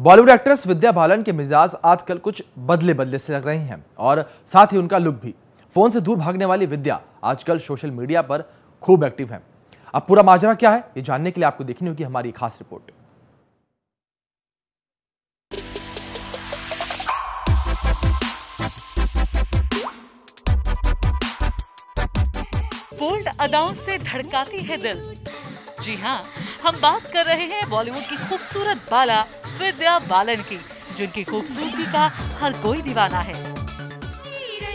Bollywood actress Vidya Balan के मिजाज आजकल कुछ बदले बदले से लग रहे हैं और साथ ही उनका लुक भी। फ़ोन से दूर भागने वाली विद्या आजकल सोशल मीडिया पर खूब एक्टिव है। अब पूरा माजरा क्या है, ये जानने के लिए आपको देखनी होगी हमारी खास रिपोर्ट। बोल्ड अदाओं से धड़काती है दिल। जी हाँ हम बात कर रहे हैं बॉलीवुड की खूबसूरत बाला विद्या बालन की, जिनकी खूबसूरती का हर कोई दीवाना है।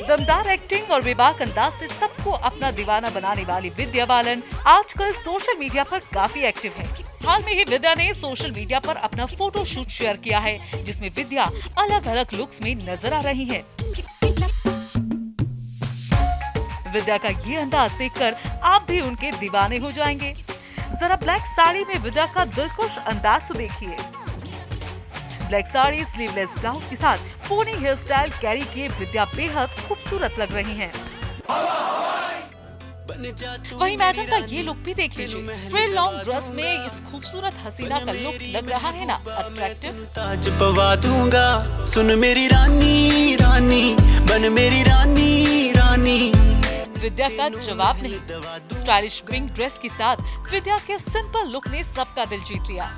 दमदार एक्टिंग और बेबाक अंदाज से सबको अपना दीवाना बनाने वाली विद्या बालन आजकल सोशल मीडिया पर काफ़ी एक्टिव है। हाल में ही विद्या ने सोशल मीडिया पर अपना फ़ोटो शूट शेयर किया है, जिसमें विद्या अलग अलग लुक्स में नज़र आ रही है। विद्या का ये अंदाज देखकर आप भी उनके दीवाने हो जाएँगे। जरा ब्लैक साड़ी में विद्या का दिलखुश अंदाज तो देखिए। ब्लैक साड़ी स्लीवलेस ब्लाउज के साथ पोनी हेयर स्टाइल कैरी किए विद्या बेहद खूबसूरत लग रही हैं। वहीं मैडम का ये लुक भी देख लीजिए। फिर लॉन्ग ड्रेस में इस खूबसूरत हसीना का लुक लग रहा है ना? अट्रैक्टिव ताज पवा दूँगा। सुन मेरी रानी रानी बन मेरी रानी रानी। विद्या का जवाब नहीं। स्टाइलिश पिंक ड्रेस के साथ विद्या के सिंपल लुक ने सबका दिल जीत लिया।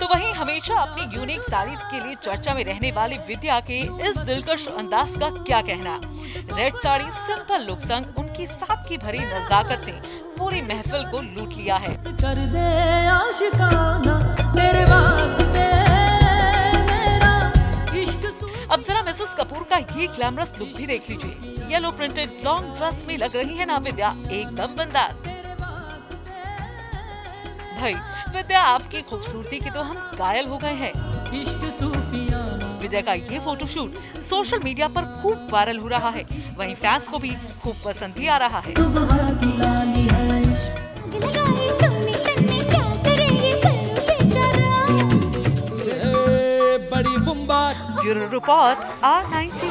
तो वहीं हमेशा अपनी यूनिक साड़ीज के लिए चर्चा में रहने वाली विद्या के इस दिलकश अंदाज का क्या कहना? रेड साड़ी सिंपल लुक संग उनकी सादगी भरी नजाकत ने पूरी महफिल को लूट लिया है। कर दे मेरा अब जरा मिसेस कपूर का ये ग्लैमरस लुक भी देख लीजिए। येलो प्रिंटेड लॉन्ग ड्रेस में लग रही है ना विद्या एकदम बंदाज भाई विद्या आपकी खूबसूरती के तो हम कायल हो गए हैं। इश्क विद्या का ये फोटोशूट सोशल मीडिया पर खूब वायरल हो रहा है। वहीं फैंस को भी खूब पसंद भी आ रहा है। Bureau report R ninety.